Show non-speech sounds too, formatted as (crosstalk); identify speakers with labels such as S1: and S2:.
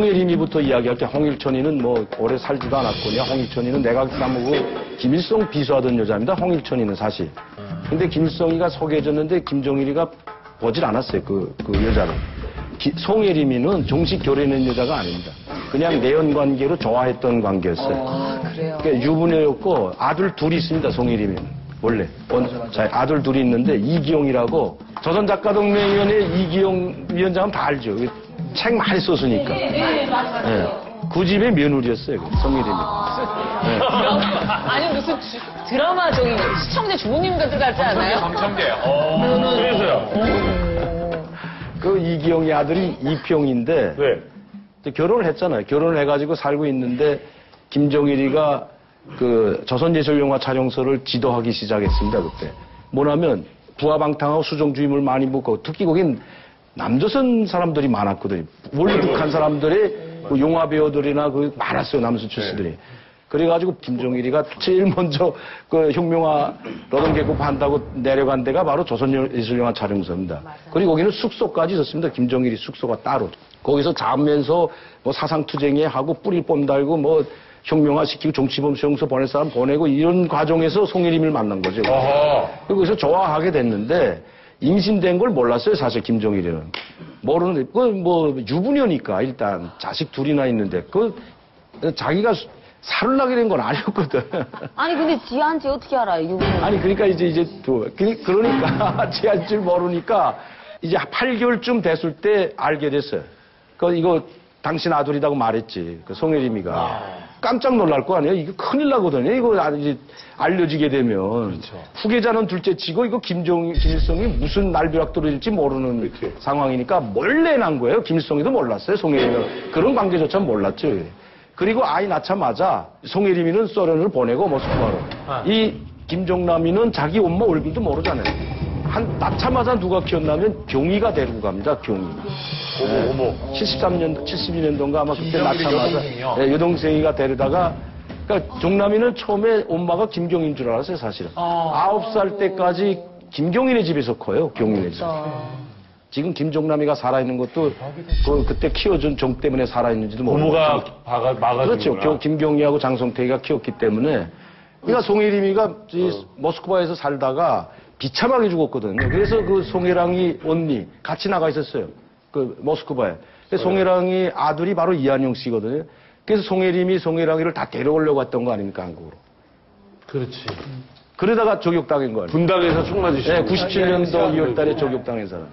S1: 홍일이부터 이야기할 때 홍일천이는 뭐 오래 살지도 않았거든요. 홍일천이는 내각 사무국 김일성 비수하던 여자입니다. 홍일천이는 사실. 근데 김일성이가 소개해줬는데 김정일이가 보질 않았어요. 그, 그 여자를. 기- 송혜림이는 정식 결혼한 여자가 아닙니다. 그냥 내연 관계로 좋아했던 관계였어요.
S2: 아, 그래요.
S1: 그러니까 유부녀였고 아들 둘이 있습니다. 송혜림이 원래 원- 자, 아들 둘이 있는데 이기용이라고 조선 작가동맹위원회 이기용 위원장은 다 알죠. 그책 많이 썼으니까. 예. 그 집의 며느리였어요. 그 송혜림이. (laughs)
S2: 아니, 무슨 주- 드라마 저기 시청자 주부님 같은 것 같지 않아요?
S3: 감청대. 어. 그래서요.
S1: 그 이기용의 아들이 이평인데
S3: 네.
S1: 결혼을 했잖아요. 결혼을 해가지고 살고 있는데 김정일이가 그 조선예술영화 촬영소를 지도하기 시작했습니다. 그때 뭐냐면 부하방탕하고 수정주임을 많이 묻고 특히 거긴 남조선 사람들이 많았거든요. 원래 북한 사람들이 그 영화 배우들이나 그 많았어요. 남조선 출신들이. 그래가지고 김정일이가 제일 먼저 그 혁명화 노동 계급 한다고 내려간 데가 바로 조선예술영화 촬영소입니다. 그리고 거기는 숙소까지 있었습니다. 김정일이 숙소가 따로. 거기서 자면서 뭐 사상투쟁에 하고 뿌리 뽐 달고 뭐 혁명화 시키고 정치범 수용소 보낼 사람 보내고 이런 과정에서 송혜림을 만난 거죠. 그리고 거기서 좋아하게 됐는데 임신된 걸 몰랐어요 사실 김정일이는 모르는데 그 뭐 유부녀니까 일단 자식 둘이나 있는데 그 자기가 수- 살을 나게 된 건 아니었거든. (laughs)
S4: 아니 근데 지한지 어떻게 알아요 유부녀?
S1: 아니 그러니까 이제 이제 또 그니- 그러니까 (laughs) 지할 줄 모르니까 이제 8개월쯤 됐을 때 알게 됐어요. 그 이거 당신 아들이라고 말했지. 그 송혜림이가 깜짝 놀랄 거 아니에요. 이거 큰일 나거든요. 이거 아- 알려지게 되면 후계자는 둘째 치고 이거 김정 김일성이 무슨 날벼락돌일지 모르는 상황이니까 몰래 난 거예요. 김일성이도 몰랐어요. 송혜림이 그런 관계조차 몰랐죠. 그리고 아이 낳자마자 송혜림이는 소련을 보내고 모스크바로 이 김종남이는 자기 엄마 얼굴도 모르잖아요. 한 낳자마자 누가 키웠냐면 경위가 데리고 갑니다. 경위.
S3: 어머, 어머.
S1: 73년, 72년도인가 아마 그때 낳자마자
S3: 여동생이요?
S1: 네, 여동생이가 데려다가 그러니까 종남이는 처음에 엄마가 김경인 줄 알았어요, 사실은. 아홉 살 때까지 김경인의 집에서 커요, 경인의 집. 지금 김종남이가 살아있는 것도 그, 그때 키워준 정 때문에 살아있는지도 모르고.
S3: 부모가 막아주구나.
S1: 그렇죠. 겨- 김경희하고 장성태기가 키웠기 때문에. 그러니까 송혜림이가 이 모스크바에서 살다가 비참하게 죽었거든요. 그래서 그 송혜랑이 언니 같이 나가 있었어요. 그 모스크바에. 근데 송혜랑이 아들이 바로 이한용 씨거든요. 그래서 송혜림이 송혜랑이를 다 데려오려고 했던 거 아닙니까, 한국으로.
S3: 그렇지.
S1: 그러다가 조격당한 거예요.
S3: 분당에서 총 맞으시고.
S1: 네, 97년도 2월 달에 조격당한 사람.